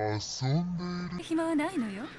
遊んでいる。暇はないのよ。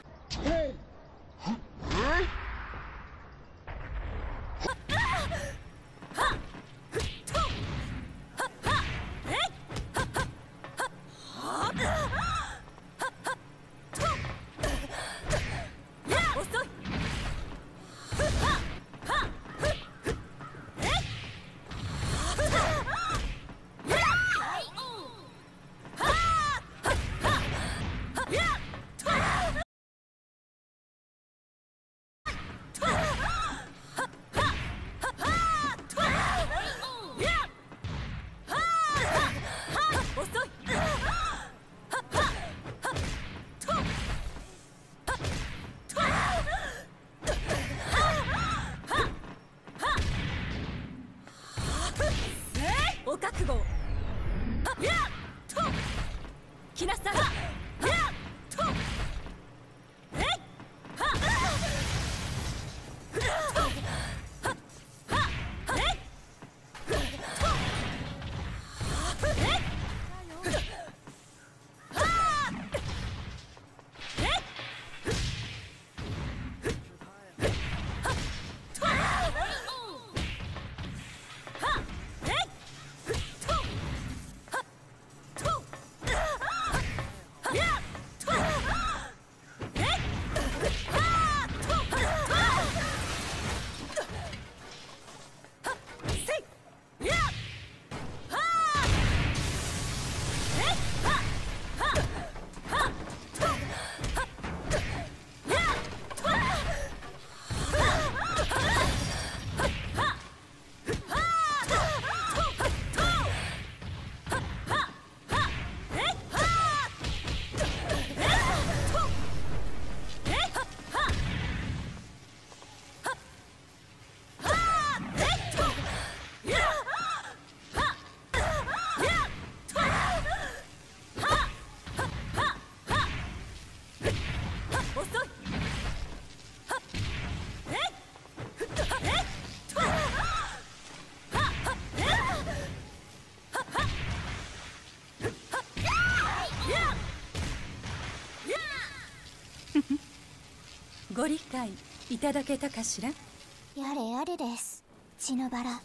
いただけたかしら？やれやれです。血のバラ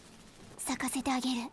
咲かせてあげる。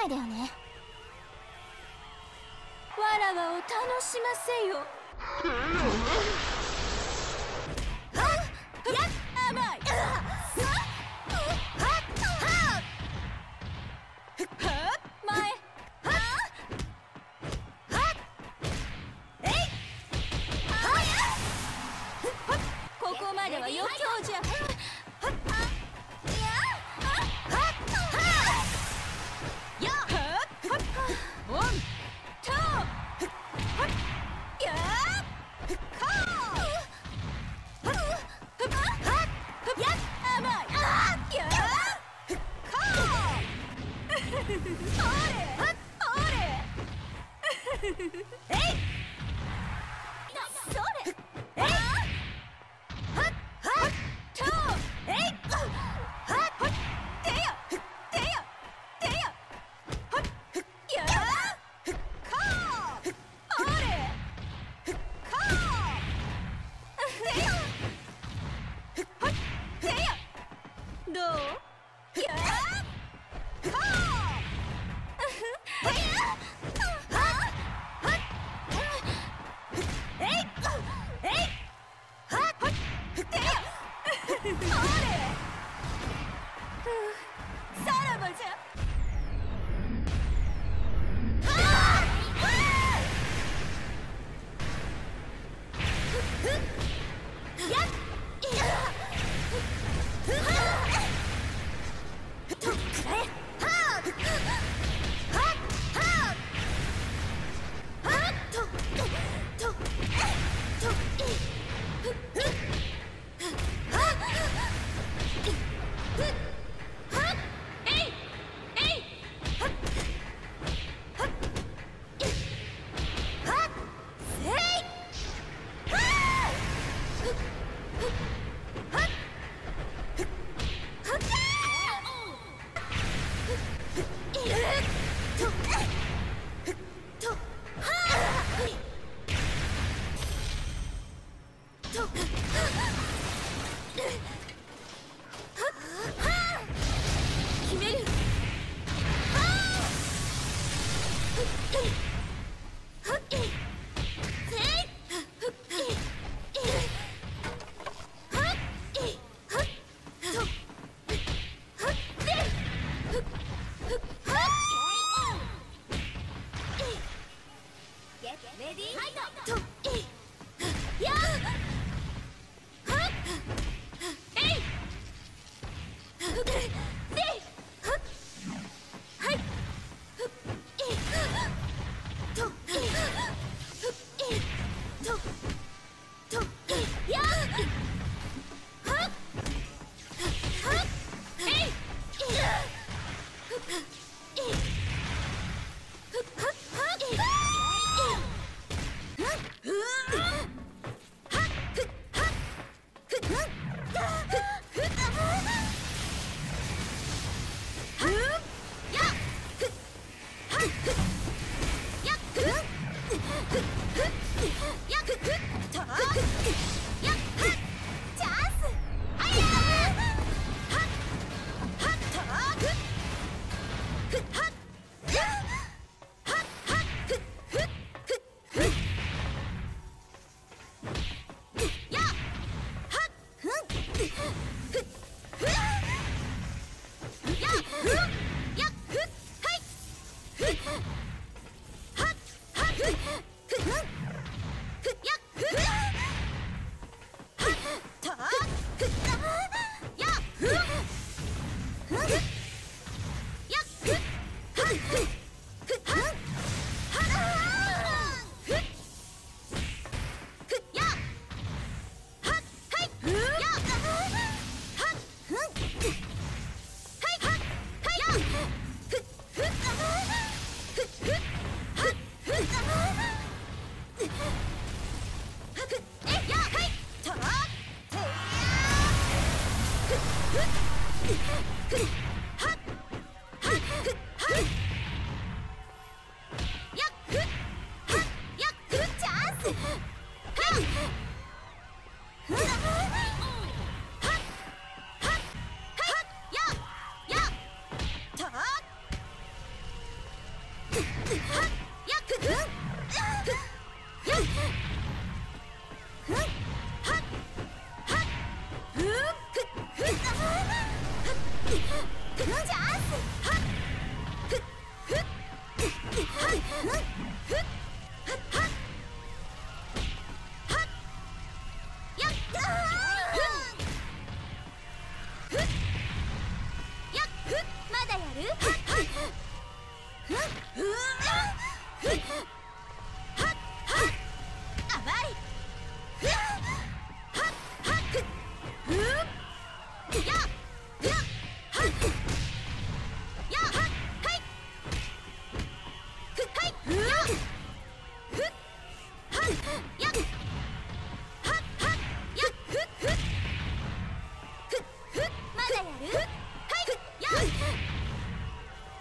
ないよね。わらわを楽しませよ。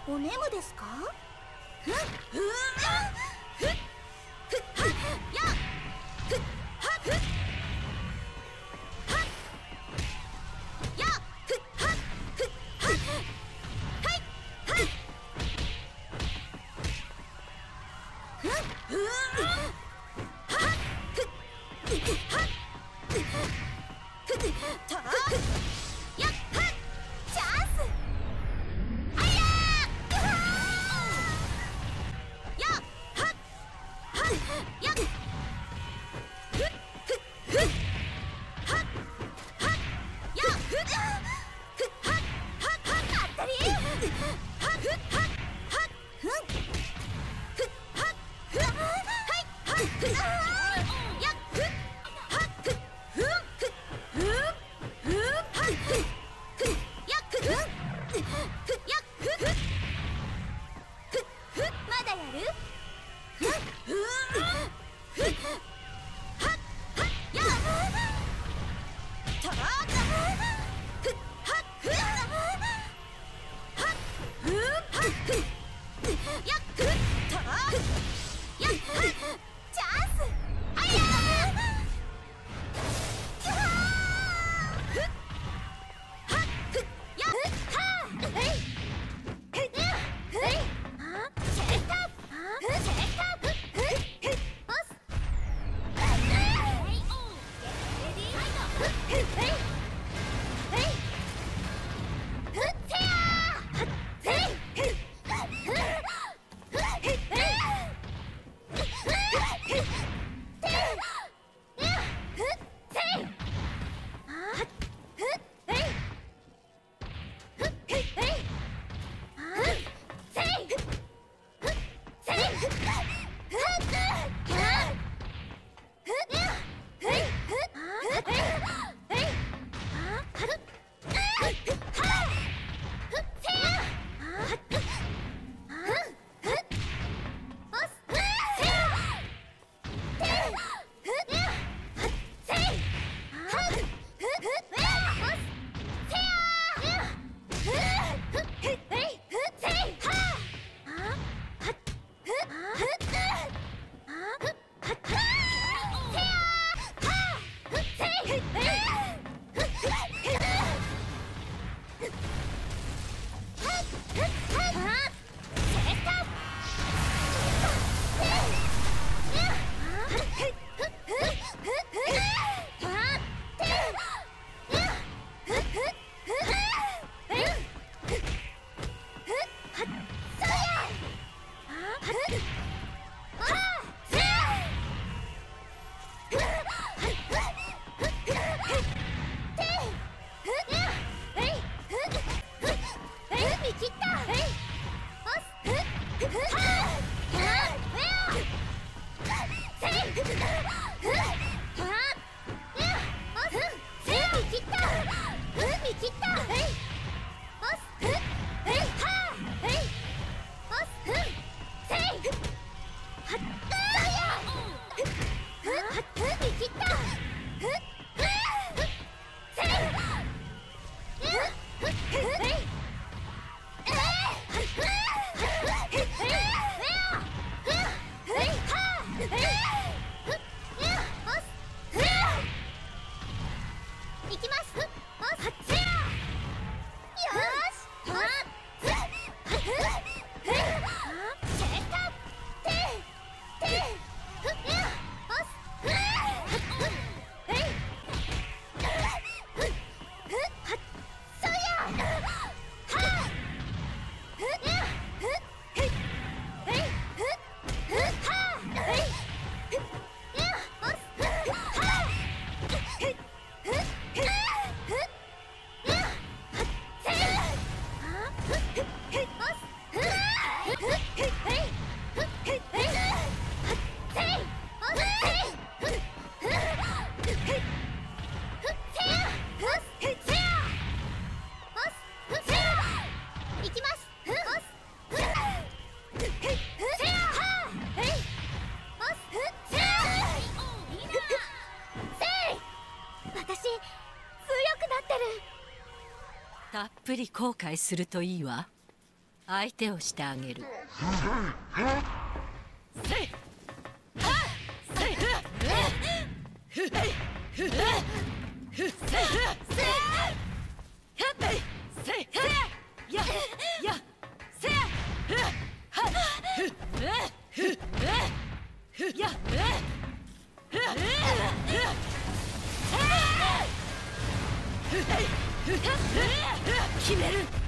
おねむですか？ふっえっ!?たっぷり後悔するといいわ。相手をしてあげる。決める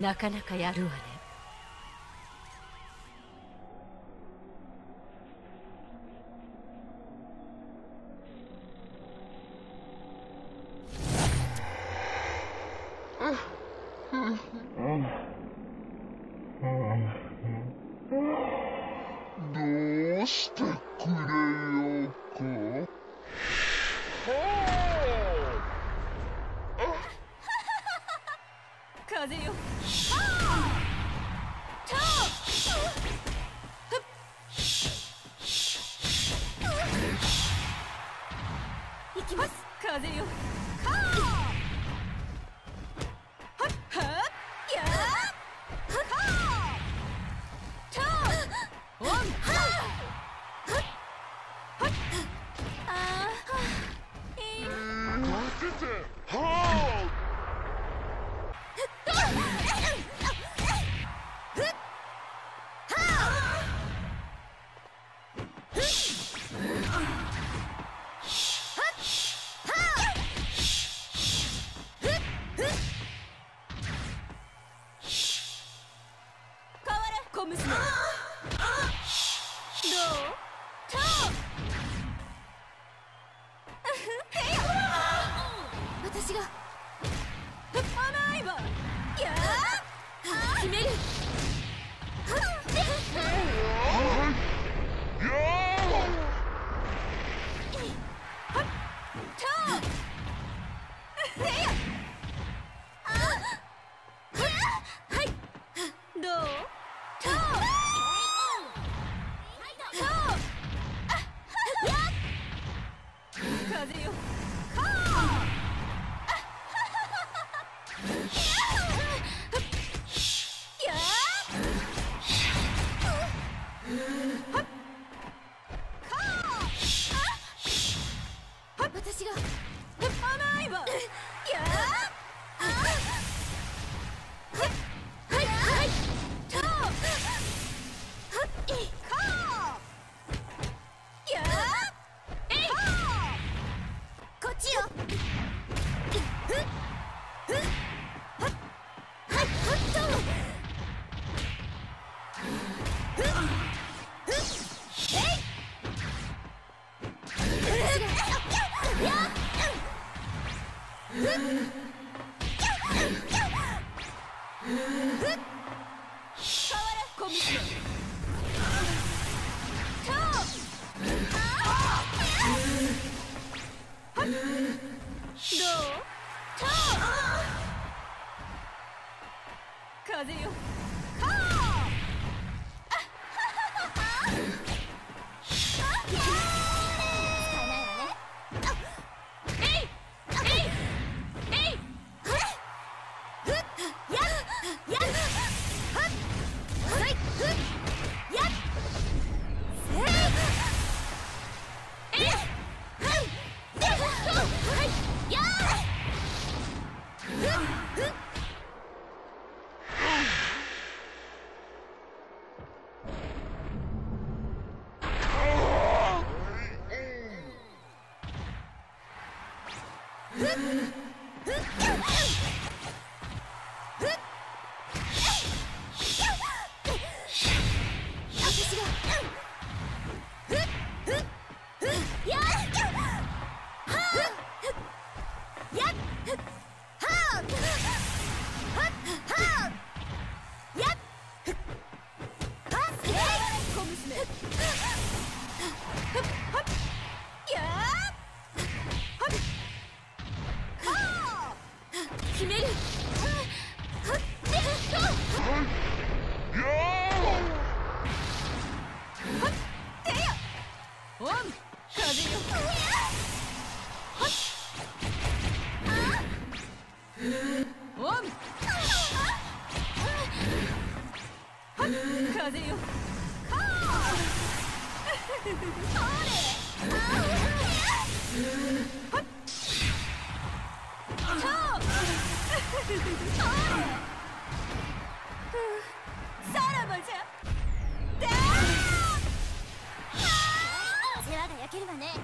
なかなかやるわね。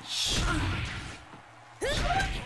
Shut up!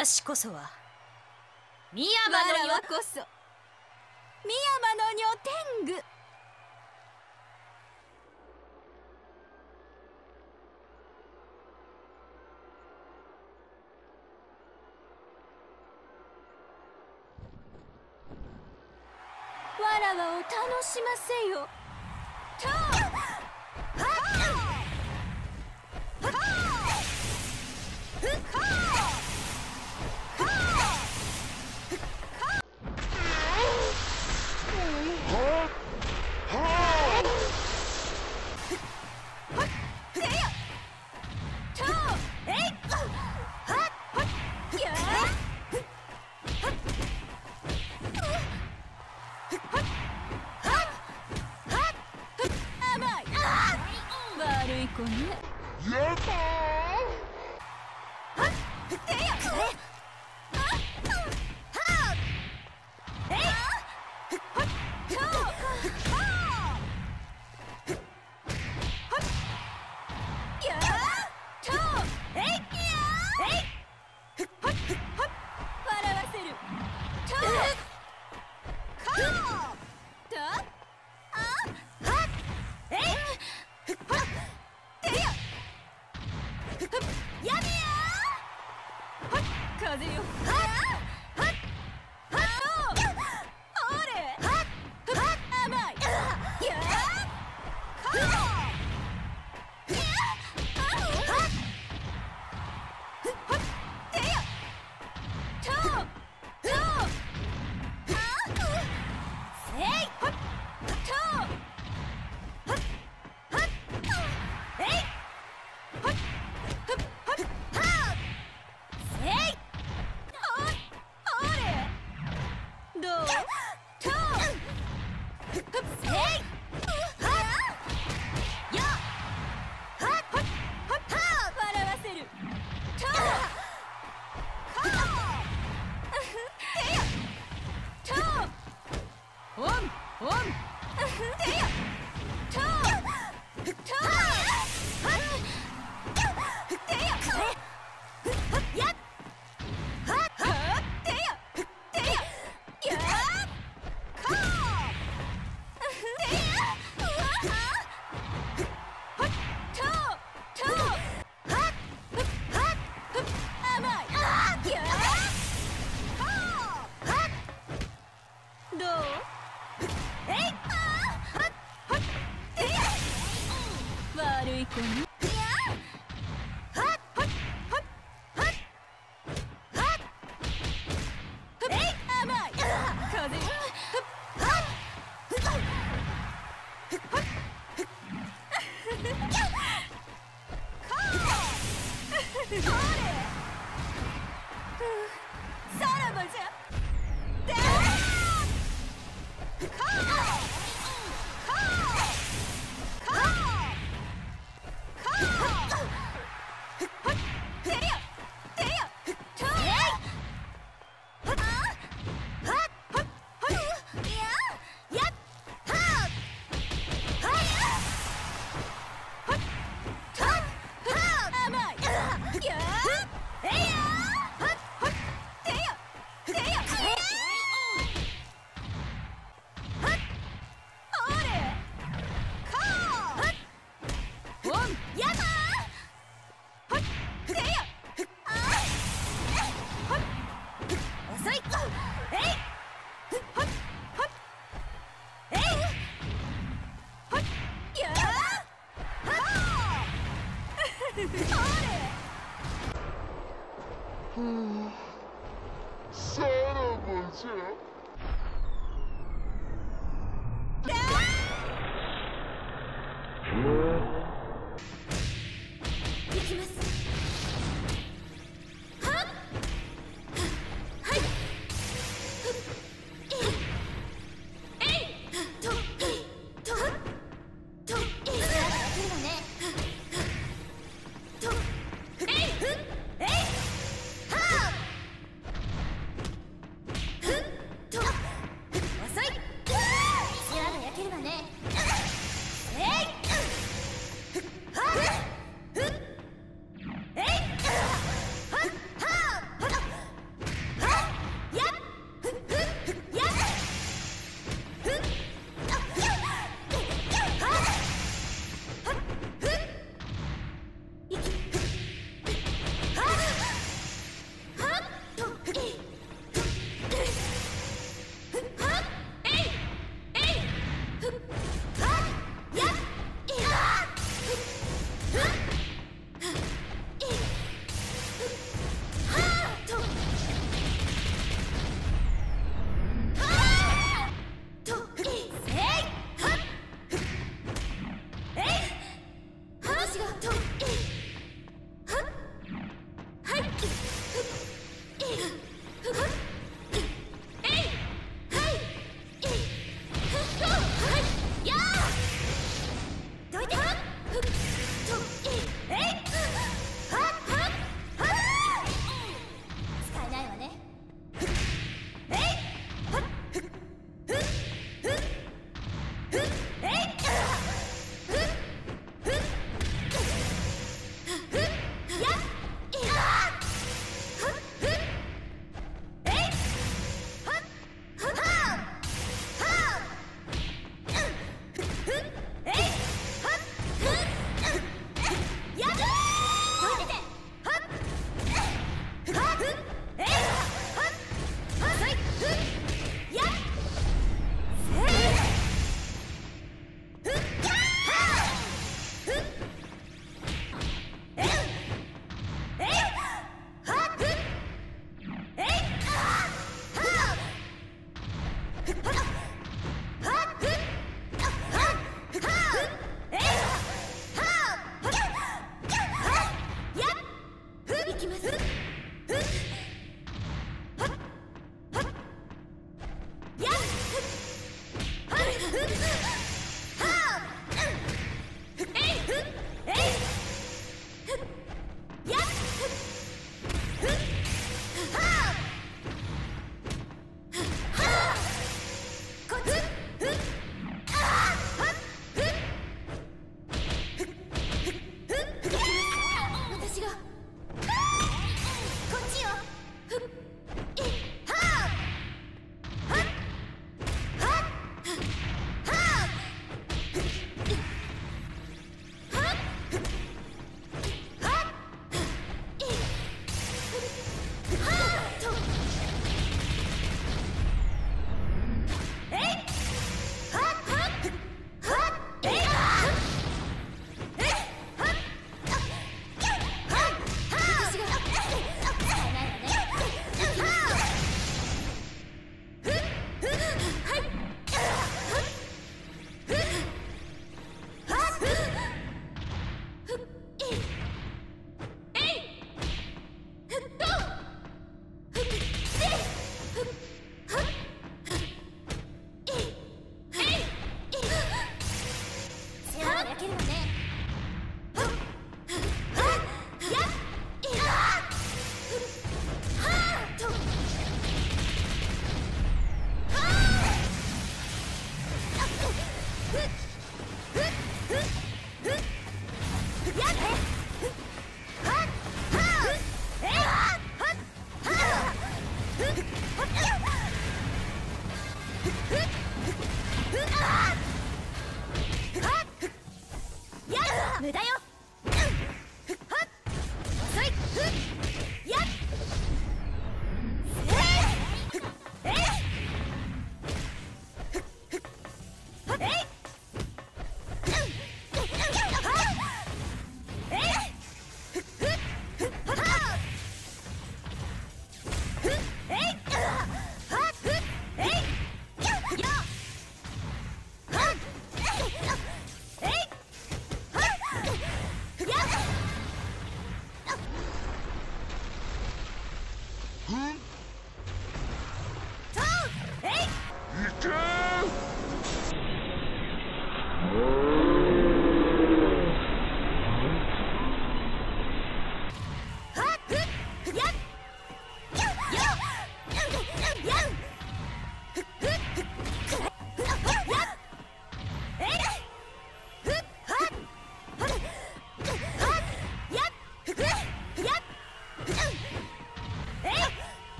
私こそはのこそ。の女天狗。わらわを楽しませよ。悪い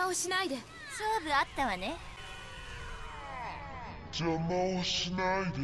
魔をしないで。勝負あったわね。邪魔をしないで